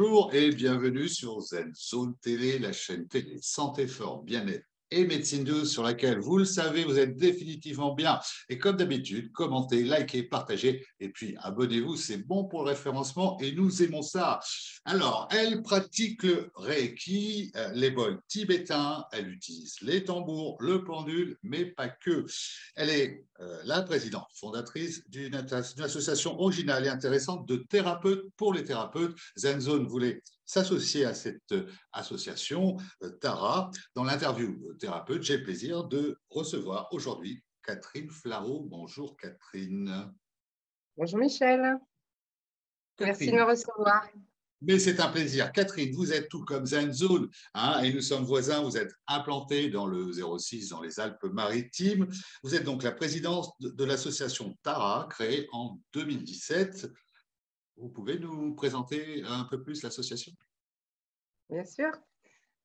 Bonjour et bienvenue sur Zen Zone Télé, la chaîne télé Santé Fort Bien-être et Médecine Douce sur laquelle, vous le savez, vous êtes définitivement bien. Et comme d'habitude, commentez, likez, partagez et puis abonnez-vous, c'est bon pour le référencement et nous aimons ça. Alors, elle pratique le Reiki, euh, les bols tibétains, elle utilise les tambours, le pendule, mais pas que. Elle est euh, la présidente fondatrice d'une association originale et intéressante de thérapeutes pour les thérapeutes. ZenZone voulait s'associer à cette euh, association euh, Tara. Dans l'interview thérapeute, j'ai le plaisir de recevoir aujourd'hui Catherine Flarot. Bonjour Catherine. Bonjour Michel. Merci de me recevoir. Mais c'est un plaisir. Catherine, vous êtes tout comme Zenzone, hein, et nous sommes voisins. Vous êtes implanté dans le 06, dans les Alpes-Maritimes. Vous êtes donc la présidente de l'association Tara, créée en 2017. Vous pouvez nous présenter un peu plus l'association? Bien sûr.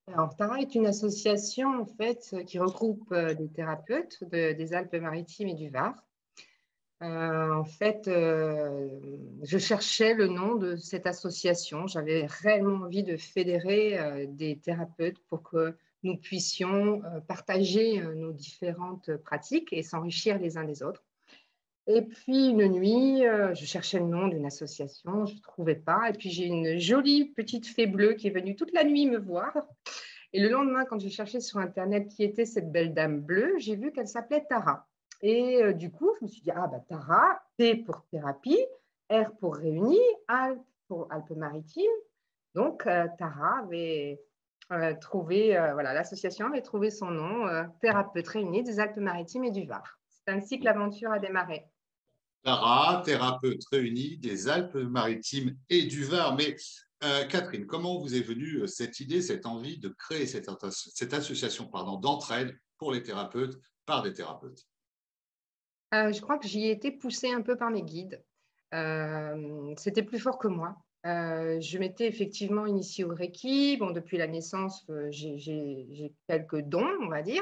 Alors, TARA est une association en fait qui regroupe euh, des thérapeutes des Alpes-Maritimes et du Var. Euh, en fait, euh, je cherchais le nom de cette association. J'avais réellement envie de fédérer des thérapeutes pour que nous puissions partager nos différentes pratiques et s'enrichir les uns des autres. Et puis une nuit, euh, je cherchais le nom d'une association, je ne trouvais pas. Et puis j'ai une jolie petite fée bleue qui est venue toute la nuit me voir. Et le lendemain, quand j'ai cherché sur Internet qui était cette belle dame bleue, j'ai vu qu'elle s'appelait Tara. Et euh, du coup, je me suis dit, ah bah Tara, T pour thérapie, R pour réunis, Alpes pour Alpes-Maritimes. Donc euh, Tara avait trouvé, voilà, l'association avait trouvé son nom, Thérapeute réunis des Alpes-Maritimes et du Var. C'est ainsi que l'aventure a démarré. Tara, thérapeute réunie des Alpes-Maritimes et du Var. Mais euh, Catherine, comment vous est venue euh, cette idée, cette envie de créer cette, association d'entraide pour les thérapeutes par des thérapeutes? Euh, Je crois que j'y ai été poussée un peu par mes guides. C'était plus fort que moi. je m'étais effectivement initiée au Reiki. Bon, depuis la naissance, j'ai quelques dons, on va dire.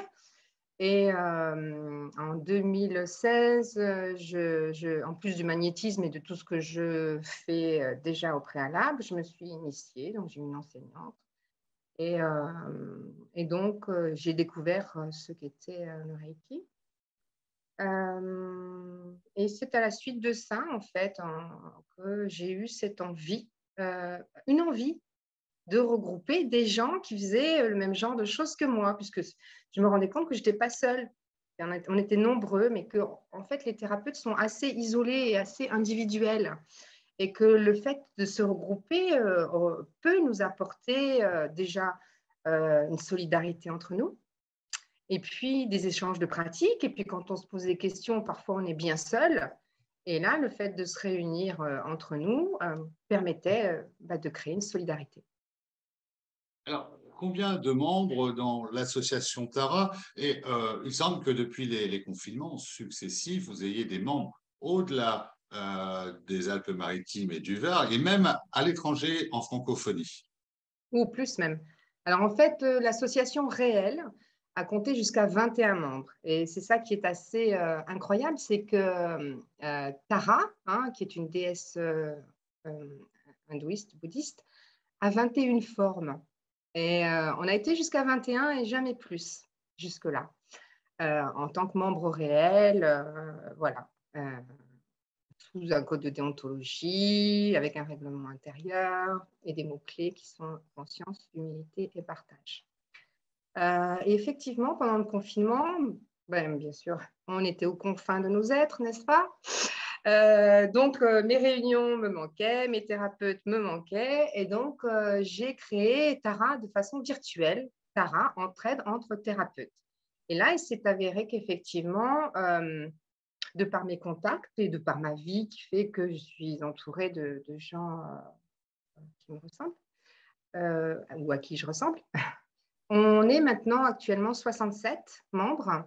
Et euh, en 2016, je, en plus du magnétisme et de tout ce que je fais euh, déjà au préalable, je me suis initiée, donc j'ai une enseignante. Euh, et donc, j'ai découvert ce qu'était le Reiki. et c'est à la suite de ça, en fait, que j'ai eu cette envie, une envie de regrouper des gens qui faisaient le même genre de choses que moi, puisque je me rendais compte que je n'étais pas seule. On était nombreux, mais que en fait, les thérapeutes sont assez isolés et assez individuels. Et que le fait de se regrouper euh, peut nous apporter euh, déjà euh, une solidarité entre nous, et puis des échanges de pratiques. Et puis quand on se pose des questions, parfois on est bien seul. Et là, le fait de se réunir entre nous permettait bah, de créer une solidarité. Alors, combien de membres dans l'association Tara Et euh, il semble que depuis les, confinements successifs, vous ayez des membres au-delà euh, des Alpes-Maritimes et du Var, et même à l'étranger en francophonie. Ou plus même. Alors en fait, euh, l'association réelle a compté jusqu'à 21 membres. Et c'est ça qui est assez incroyable, c'est que Tara, hein, qui est une déesse hindouiste, bouddhiste, a 21 formes. Et euh, on a été jusqu'à 21 et jamais plus jusque-là. Euh, en tant que membre réel, euh, voilà, sous un code de déontologie, avec un règlement intérieur et des mots-clés qui sont conscience, humilité et partage. et effectivement, pendant le confinement, ben, bien sûr, on était aux confins de nos êtres, n'est-ce pas? Euh, donc, euh, mes réunions me manquaient, mes thérapeutes me manquaient, et donc euh, j'ai créé Tara de façon virtuelle, Tara, entraide entre thérapeutes. Et là, il s'est avéré qu'effectivement, de par mes contacts et de par ma vie qui fait que je suis entourée de, de gens qui me ressemblent, ou à qui je ressemble, on est maintenant actuellement 67 membres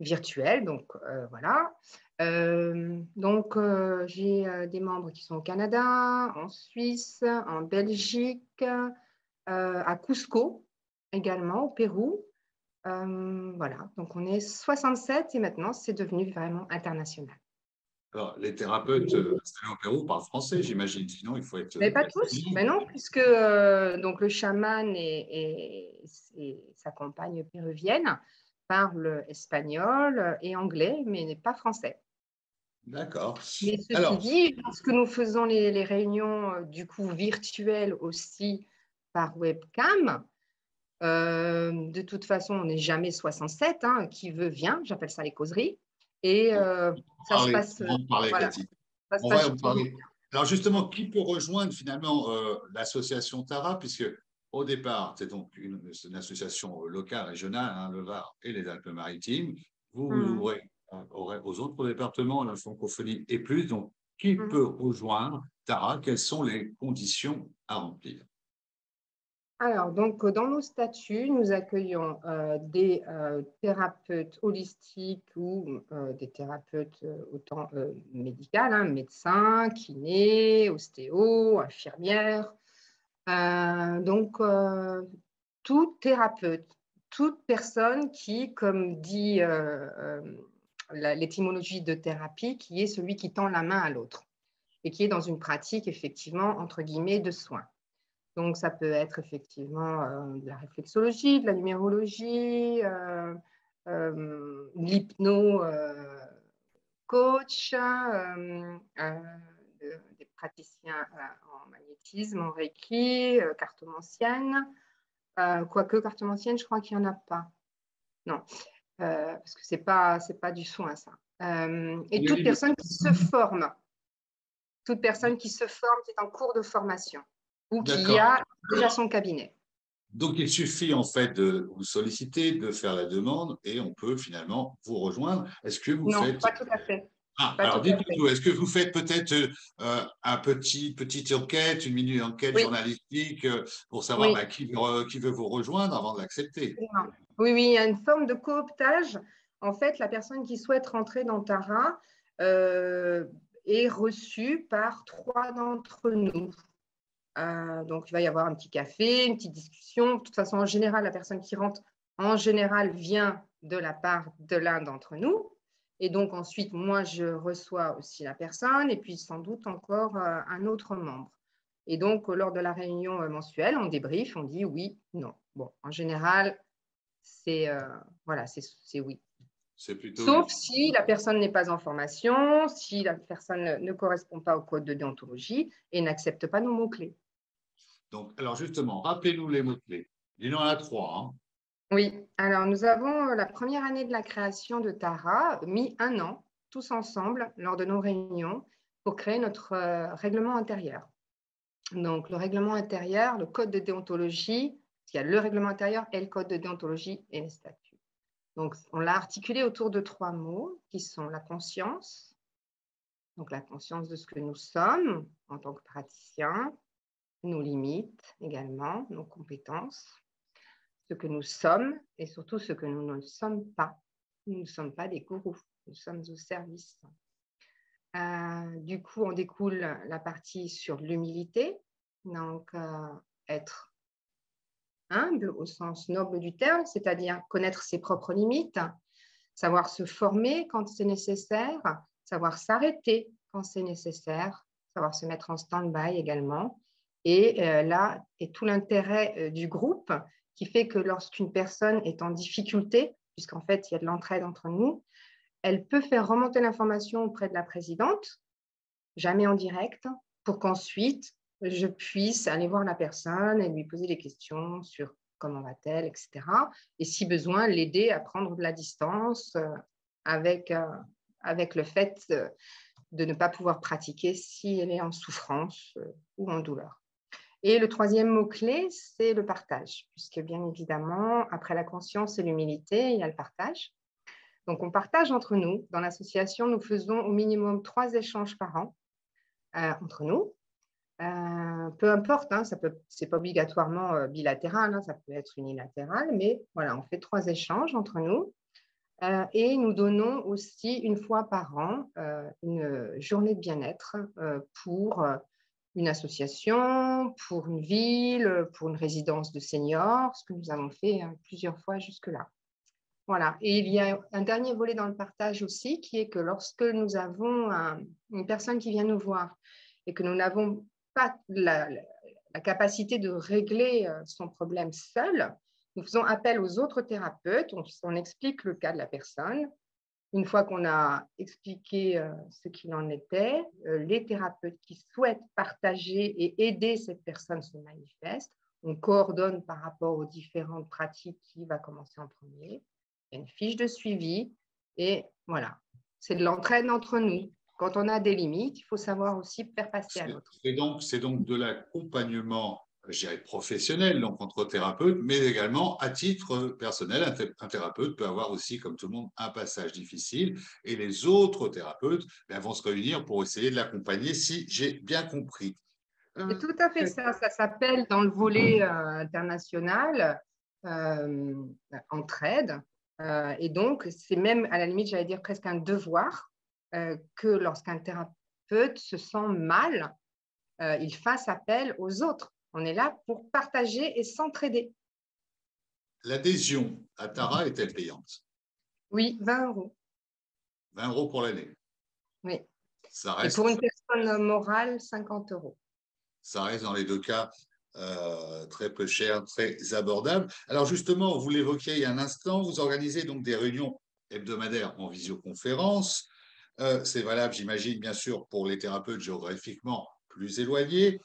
virtuels, donc voilà. Euh, donc, euh, j'ai euh, des membres qui sont au Canada, en Suisse, en Belgique, à Cusco également, au Pérou. voilà, donc on est 67 et maintenant c'est devenu vraiment international. Alors, les thérapeutes installés au Pérou parlent français, j'imagine. Sinon, il faut être. Mais pas tous. Mais non, puisque donc le chaman et, sa compagne péruvienne parlent espagnol et anglais, mais n'est pas français. D'accord. Mais ceci Alors... dit, lorsque nous faisons les, réunions du coup virtuelles aussi par webcam, de toute façon, on n'est jamais 67. Hein, qui veut vient, j'appelle ça les causeries. Et euh, ça se passe. On va en parler. Alors justement, qui peut rejoindre finalement euh, l'association Tara, puisque au départ, c'est donc une, association locale, régionale, hein, le Var et les Alpes-Maritimes. Vous hmm. aurez aux autres départements, la francophonie et plus. Donc, qui hmm. peut rejoindre Tara? Quelles sont les conditions à remplir? Alors, donc, dans nos statuts, nous accueillons euh, des euh, thérapeutes holistiques ou euh, des thérapeutes autant médicales, hein, médecins, kinés, ostéo, infirmières. donc, tout thérapeute, toute personne qui, comme dit l'étymologie de thérapie, qui est celui qui tend la main à l'autre et qui est dans une pratique, effectivement, entre guillemets, de soins. Donc, ça peut être effectivement euh, de la réflexologie, de la numérologie, euh, euh, l'hypno coach, des praticiens en magnétisme, en reiki, cartomancienne. quoique cartomancienne, je crois qu'il n'y en a pas. Non, parce que ce n'est pas, pas du soin, ça. et toute personne qui se forme, toute personne qui se forme, qui est en cours de formation ou qui a déjà son cabinet. Donc, il suffit en fait de vous solliciter, de faire la demande et on peut finalement vous rejoindre. Est-ce que vous non, faites. pas tout à fait. Ah, alors dites-nous, est-ce que vous faites peut-être euh, un petit, petite enquête, une minute enquête journalistique euh, pour savoir bah, qui, qui, veut vous rejoindre avant de l'accepter? Oui, il y a une forme de cooptage. En fait, la personne qui souhaite rentrer dans Tara euh, est reçue par trois d'entre nous. Euh, donc, il va y avoir un petit café, une petite discussion. De toute façon, en général, la personne qui rentre, en général, vient de la part de l'un d'entre nous. Et donc, ensuite, moi, je reçois aussi la personne et puis sans doute encore euh, un autre membre. Et donc, lors de la réunion mensuelle, on débrief, on dit oui, non. Bon, en général, c'est voilà, c'est oui. Plutôt Sauf si la personne n'est pas en formation, si la personne ne correspond pas au code de déontologie et n'accepte pas nos mots-clés. Donc, alors justement, rappelez-nous les mots-clés. Il y en a trois. Hein. Oui, alors nous avons euh, la première année de la création de Tara, mis un an, tous ensemble, lors de nos réunions, pour créer notre euh, règlement intérieur. Donc, le règlement intérieur, le code de déontologie, il y a le règlement intérieur et le code de déontologie et les statuts. Donc, on l'a articulé autour de trois mots qui sont la conscience, donc la conscience de ce que nous sommes en tant que praticiens, nos limites également, nos compétences, ce que nous sommes et surtout ce que nous ne sommes pas. Nous ne sommes pas des gourous, nous sommes au service. Euh, du coup, on découle la partie sur l'humilité, donc euh, être humble au sens noble du terme, c'est-à-dire connaître ses propres limites, savoir se former quand c'est nécessaire, savoir s'arrêter quand c'est nécessaire, savoir se mettre en stand-by également, et euh, là est tout l'intérêt euh, du groupe qui fait que lorsqu'une personne est en difficulté, puisqu'en fait il y a de l'entraide entre nous, elle peut faire remonter l'information auprès de la présidente, jamais en direct, pour qu'ensuite je puisse aller voir la personne et lui poser des questions sur comment va-t-elle, etc. Et si besoin, l'aider à prendre de la distance euh, avec, avec le fait de ne pas pouvoir pratiquer si elle est en souffrance ou en douleur. Et le troisième mot-clé, c'est le partage, puisque bien évidemment, après la conscience et l'humilité, il y a le partage. Donc, on partage entre nous. Dans l'association, nous faisons au minimum trois échanges par an euh, entre nous. Euh, peu importe, hein, ce n'est pas obligatoirement euh, bilatéral, hein, ça peut être unilatéral, mais voilà, on fait trois échanges entre nous. et nous donnons aussi une fois par an une journée de bien-être pour une association, pour une ville, pour une résidence de seniors, ce que nous avons fait hein, plusieurs fois jusque-là. Voilà. Et il y a un dernier volet dans le partage aussi, qui est que lorsque nous avons une personne qui vient nous voir et que nous n'avons la, capacité de régler euh, son problème seul, nous faisons appel aux autres thérapeutes, on, explique le cas de la personne. Une fois qu'on a expliqué euh, ce qu'il en était, euh, les thérapeutes qui souhaitent partager et aider cette personne se manifestent. On coordonne par rapport aux différentes pratiques qui va commencer en premier. Il y a une fiche de suivi et voilà, c'est de l'entraide entre nous. Quand on a des limites, il faut savoir aussi faire passer à l'autre. C'est donc, donc de l'accompagnement je dirais, professionnel, donc entre thérapeutes, mais également à titre personnel. Un, thérapeute peut avoir aussi, comme tout le monde, un passage difficile et les autres thérapeutes ben, vont se réunir pour essayer de l'accompagner, si j'ai bien compris. C'est tout à fait ça. Ça s'appelle dans le volet euh, international euh, entraide. Euh, et donc, c'est même à la limite, j'allais dire presque un devoir euh, que lorsqu'un thérapeute se sent mal, il fasse appel aux autres on est là pour partager et s'entraider. L'adhésion à Tara est-elle payante? Oui, 20 euros. 20 euros pour l'année? Oui. Ça reste... Et pour une personne morale, 50 euros. Ça reste dans les deux cas euh, très peu cher, très abordable. Alors justement, vous l'évoquiez il y a un instant, vous organisez donc des réunions hebdomadaires en visioconférence. Euh, c'est valable, j'imagine, bien sûr, pour les thérapeutes géographiquement plus éloignés.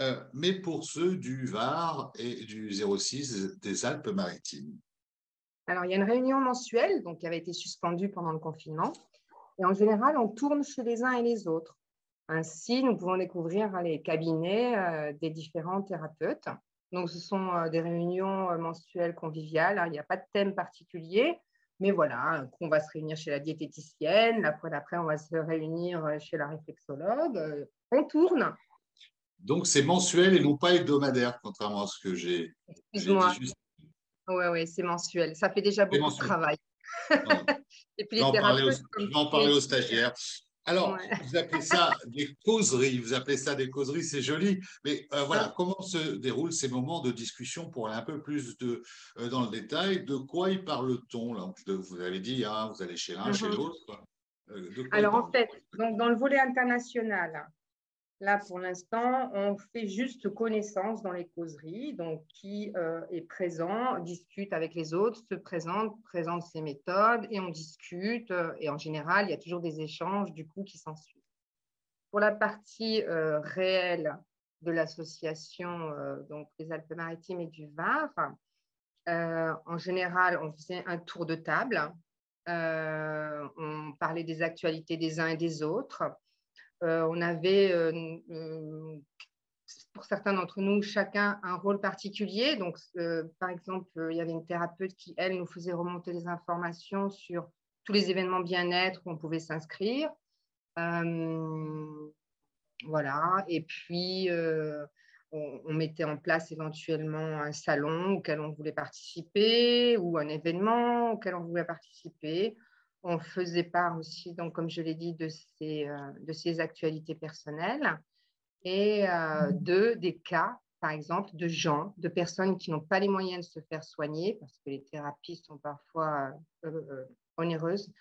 Euh, mais pour ceux du Var et du 06 des Alpes-Maritimes. Alors, il y a une réunion mensuelle donc, qui avait été suspendue pendant le confinement. Et en général, on tourne chez les uns et les autres. Ainsi, nous pouvons découvrir les cabinets euh, des différents thérapeutes. Donc, ce sont des réunions mensuelles conviviales. Hein. Il n'y a pas de thème particulier. Mais voilà, on va se réunir chez la diététicienne. La fois d'après, on va se réunir chez la réflexologue. On tourne donc, c'est mensuel et non pas hebdomadaire, contrairement à ce que j'ai dit. Juste... Oui, oui, c'est mensuel. Ça fait déjà beaucoup de travail. et puis, je vais en parler aux stagiaires. Alors, vous appelez ça des causeries, vous appelez ça des causeries, c'est joli, mais euh, voilà, comment se déroulent ces moments de discussion pour aller un peu plus de, euh, dans le détail? De quoi y parle-t-on Vous avez dit, hein, vous allez chez l'un, chez mhm. l'autre. Euh, Alors, en fait, donc, dans le volet international, Là, pour l'instant, on fait juste connaissance dans les causeries, donc qui euh, est présent, discute avec les autres, se présente, présente ses méthodes et on discute. Euh, et en général, il y a toujours des échanges du coup qui s'ensuivent. Pour la partie euh, réelle de l'association donc des Alpes-Maritimes et du Var, en général, on faisait un tour de table. on parlait des actualités des uns et des autres. Euh, on avait, euh, euh, pour certains d'entre nous, chacun un rôle particulier. Donc, par exemple, il y avait une thérapeute qui, elle, nous faisait remonter les informations sur tous les événements bien-être où on pouvait s'inscrire. voilà. Et puis, on, mettait en place éventuellement un salon auquel on voulait participer ou un événement auquel on voulait participer on faisait part aussi, donc, comme je l'ai dit, de ces, euh, de ces actualités personnelles et euh, mmh. de, des cas, par exemple, de gens, de personnes qui n'ont pas les moyens de se faire soigner parce que les thérapies sont parfois euh, onéreuses.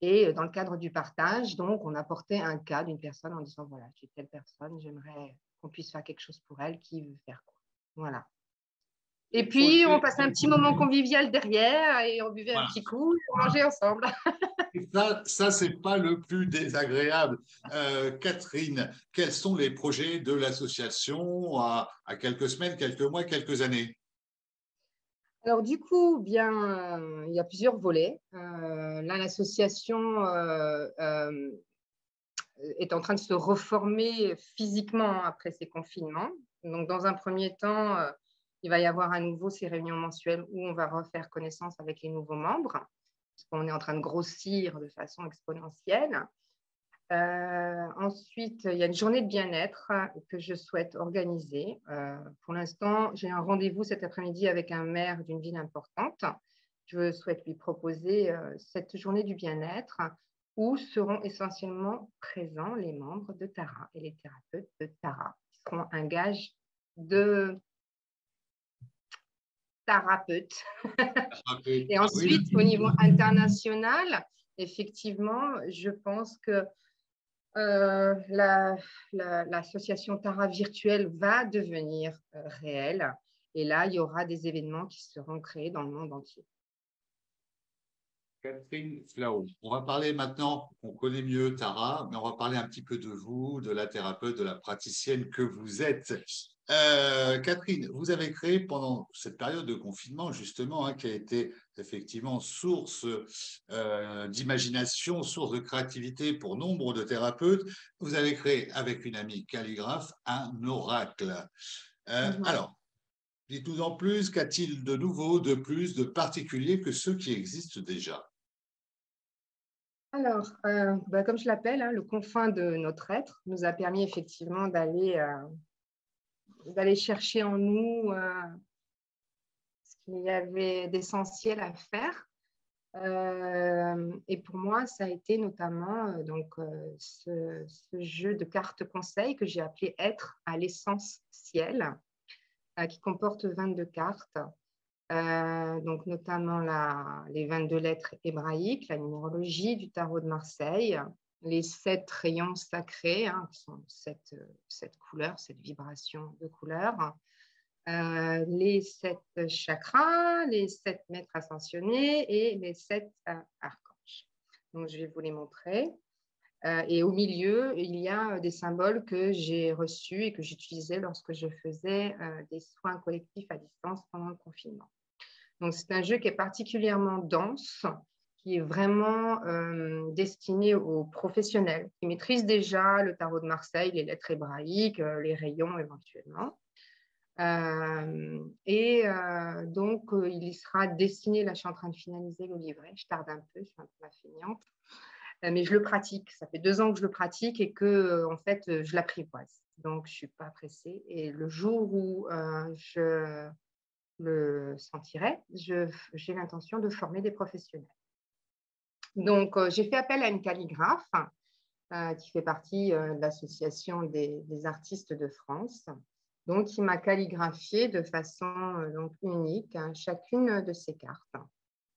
Et dans le cadre du partage, donc, on apportait un cas d'une personne en disant, voilà, j'ai telle personne, j'aimerais qu'on puisse faire quelque chose pour elle, qui veut faire quoi. Voilà. Et puis, on passait un petit moment convivial derrière et on buvait un petit coup et on mangeait ensemble. ça, ça ce n'est pas le plus désagréable. Euh, Catherine, quels sont les projets de l'association à, quelques semaines, quelques mois, quelques années? Alors du coup, bien, euh, il y a plusieurs volets. Euh, là, l'association est en train de se reformer physiquement après ces confinements. Donc, dans un premier temps, il va y avoir à nouveau ces réunions mensuelles où on va refaire connaissance avec les nouveaux membres, parce qu'on est en train de grossir de façon exponentielle. Euh, ensuite, il y a une journée de bien-être que je souhaite organiser. Euh, pour l'instant, j'ai un rendez-vous cet après-midi avec un maire d'une ville importante. Je souhaite lui proposer euh, cette journée du bien-être où seront essentiellement présents les membres de Tara et les thérapeutes de Tara, qui seront un gage de thérapeute. et ensuite, au niveau international, effectivement, je pense que euh, l'association la, Tara virtuelle va devenir euh, réelle. Et là, il y aura des événements qui seront créés dans le monde entier. Catherine Flau, on va parler maintenant, on connaît mieux Tara, mais on va parler un petit peu de vous, de la thérapeute, de la praticienne que vous êtes. Euh, Catherine, vous avez créé pendant cette période de confinement, justement, hein, qui a été effectivement source euh, d'imagination, source de créativité pour nombre de thérapeutes, vous avez créé avec une amie calligraphe un oracle. Euh, mhm. Alors, dites-nous en plus, qu'a-t-il de nouveau, de plus, de particulier que ceux qui existent déjà? Alors, bah, comme je l'appelle, hein, le confin de notre être nous a permis effectivement d'aller d'aller chercher en nous euh, ce qu'il y avait d'essentiel à faire. Euh, et pour moi, ça a été notamment euh, donc, ce, jeu de cartes conseils que j'ai appelé Être à l'essence ciel, qui comporte 22 cartes. donc notamment la, les 22 lettres hébraïques, la numérologie du tarot de Marseille, les sept rayons sacrés, hein, qui sont sept, sept, couleurs, cette vibration de couleurs, euh, les sept chakras, les sept maîtres ascensionnés et les sept euh, archanges. Donc, je vais vous les montrer. Euh, et au milieu, il y a des symboles que j'ai reçus et que j'utilisais lorsque je faisais des soins collectifs à distance pendant le confinement. Donc, c'est un jeu qui est particulièrement dense, qui est vraiment euh, destiné aux professionnels qui maîtrisent déjà le tarot de Marseille, les lettres hébraïques, euh, les rayons éventuellement. Euh, et donc, il sera destiné, là je suis en train de finaliser le livret, je tarde un peu, je suis un peu feignante, mais je le pratique. Ça fait deux ans que je le pratique et que, en fait, je l'apprivoise. Donc, je ne suis pas pressée. Et le jour où je le sentirai, j'ai l'intention de former des professionnels. Donc, euh, j'ai fait appel à une calligraphe euh, qui fait partie euh, de l'association des, artistes de France. Donc, il m'a calligraphié de façon donc, unique hein, chacune de ces cartes.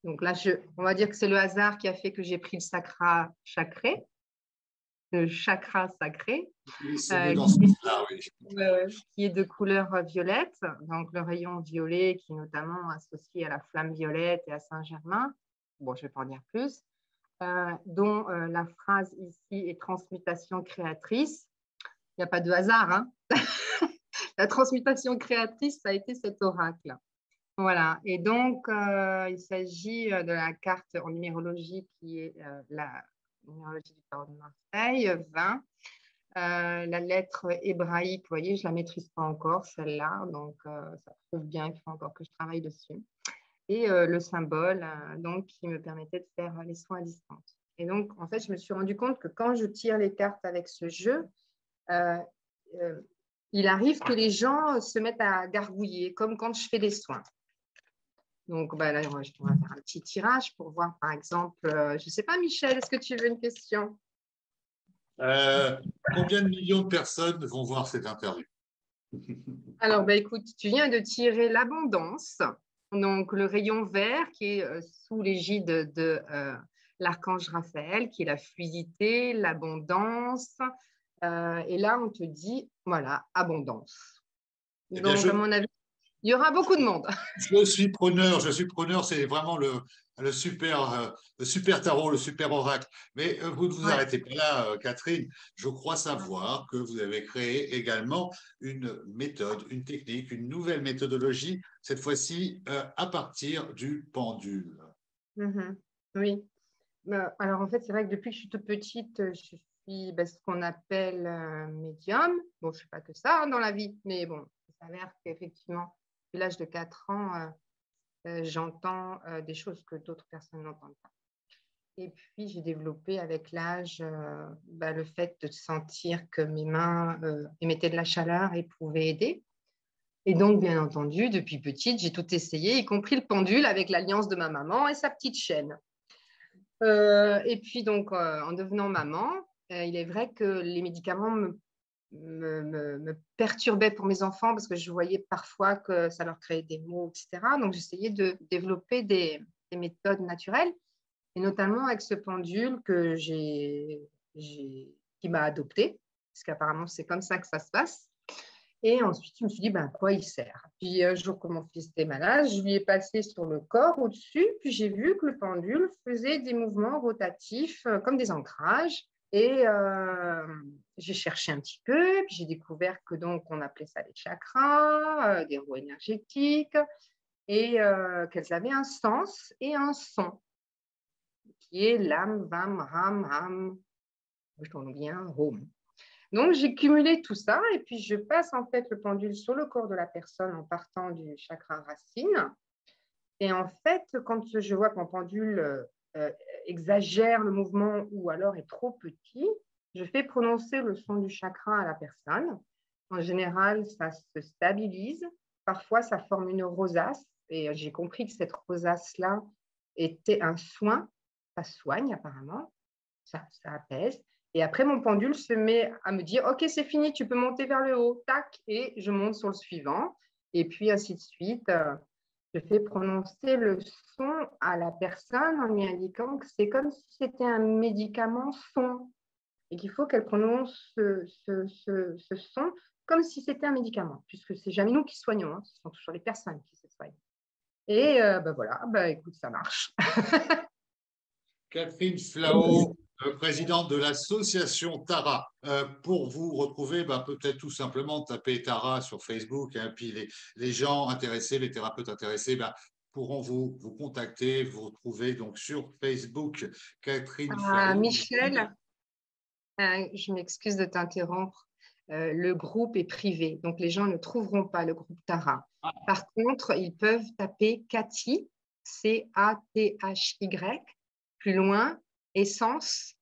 Donc là, je, on va dire que c'est le hasard qui a fait que j'ai pris le sacra sacré, le chakra sacré, qui, qui, est de couleur violette, donc le rayon violet qui est notamment associé à la flamme violette et à Saint-Germain. Bon, je ne vais pas en dire plus. Euh, dont euh, la phrase ici est transmutation créatrice. Il n'y a pas de hasard. Hein la transmutation créatrice, ça a été cet oracle. Voilà. Et donc, euh, il s'agit de la carte en numérologie qui est la numérologie du tarot de Marseille, 20. la lettre hébraïque, vous voyez, je ne la maîtrise pas encore, celle-là, donc ça prouve bien qu'il faut encore que je travaille dessus et euh, le symbole euh, donc, qui me permettait de faire les soins à distance. Et donc, en fait, je me suis rendu compte que quand je tire les cartes avec ce jeu, euh, il arrive que les gens se mettent à gargouiller, comme quand je fais des soins. Donc, bah, là, on va faire un petit tirage pour voir, par exemple, je ne sais pas, Michel, est-ce que tu veux une question? Combien de millions de personnes vont voir cette interview? Alors, bah, écoute, tu viens de tirer l'abondance. Donc, le rayon vert qui est euh, sous l'égide de euh, l'archange Raphaël, qui est la fluidité, l'abondance. Euh, et là, on te dit, voilà, abondance. Eh Donc, à mon avis, il y aura beaucoup de monde. Je suis preneur, je suis preneur, c'est vraiment le, le super, euh, le super tarot, le super oracle. Mais euh, vous ne vous arrêtez pas là, euh, Catherine. Je crois savoir que vous avez créé également une méthode, une technique, une nouvelle méthodologie, cette fois-ci à partir du pendule. Mm-hmm. Oui. Bah, alors en fait, c'est vrai que depuis que je suis toute petite, je suis bah, ce qu'on appelle médium. Bon, je ne fais pas que ça hein, dans la vie, mais bon, il s'avère qu'effectivement, depuis l'âge de 4 ans, euh, j'entends euh, des choses que d'autres personnes n'entendent pas. Et puis, j'ai développé avec l'âge euh, bah, le fait de sentir que mes mains émettaient de la chaleur et pouvaient aider. Et donc, bien entendu, depuis petite, j'ai tout essayé, y compris le pendule avec l'alliance de ma maman et sa petite chaîne. et puis, donc, en devenant maman, il est vrai que les médicaments me me, perturbait pour mes enfants parce que je voyais parfois que ça leur créait des maux, etc. Donc, j'essayais de développer des, méthodes naturelles, et notamment avec ce pendule que j'ai, qui m'a adopté, parce qu'apparemment, c'est comme ça que ça se passe. Et ensuite, je me suis dit, ben, quoi il sert? Puis un jour que mon fils était malade, je lui ai passé sur le corps au-dessus, puis j'ai vu que le pendule faisait des mouvements rotatifs euh, comme des ancrages. Et euh, j'ai cherché un petit peu, puis j'ai découvert que donc on appelait ça des chakras, euh, des roues énergétiques, et qu'elles avaient un sens et un son, qui est lam, vam, ram, ham, je tourne bien, home. Donc, j'ai cumulé tout ça et puis je passe en fait le pendule sur le corps de la personne en partant du chakra racine. Et en fait, quand je vois que mon pendule euh, exagère le mouvement ou alors est trop petit, je fais prononcer le son du chakra à la personne. En général, ça se stabilise. Parfois, ça forme une rosace. Et j'ai compris que cette rosace-là était un soin. Ça soigne apparemment. Ça, ça apaise. Et après, mon pendule se met à me dire, OK, c'est fini, tu peux monter vers le haut, tac, et je monte sur le suivant. Et puis, ainsi de suite. Je fais prononcer le son à la personne en lui indiquant que c'est comme si c'était un médicament son et qu'il faut qu'elle prononce ce, son comme si c'était un médicament, puisque c'est jamais nous qui soignons, hein, ce sont toujours les personnes qui se soignent. Et euh, ben voilà, ben écoute, ça marche. Catherine présidente de l'association Tara. Euh, pour vous retrouver, bah, peut-être tout simplement taper Tara sur Facebook, hein, puis les, gens intéressés, les thérapeutes intéressés, bah, pourront vous, vous contacter, vous retrouver donc sur Facebook. Catherine ah, Michel, euh, je m'excuse de t'interrompre. Euh, le groupe est privé, donc les gens ne trouveront pas le groupe Tara. Ah. Par contre, ils peuvent taper Cathy, C-A-T-H-Y, plus loin, essence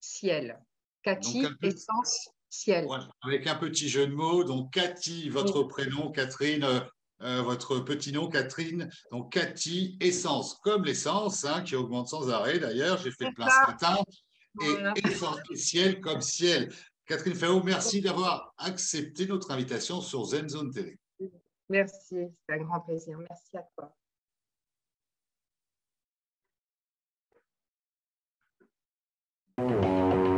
ciel. Cathy, essence ciel. avec un petit jeu de mots. Donc, Cathy, votre prénom, Catherine, euh, euh, votre petit nom, Catherine. Donc, Cathy, essence, comme l'essence, hein, qui augmente sans arrêt d'ailleurs. J'ai fait le plein ce matin. Et essence ciel comme ciel. Catherine Féo, merci d'avoir accepté notre invitation sur ZenZone Télé. Merci, c'est un grand plaisir. Merci à toi. Música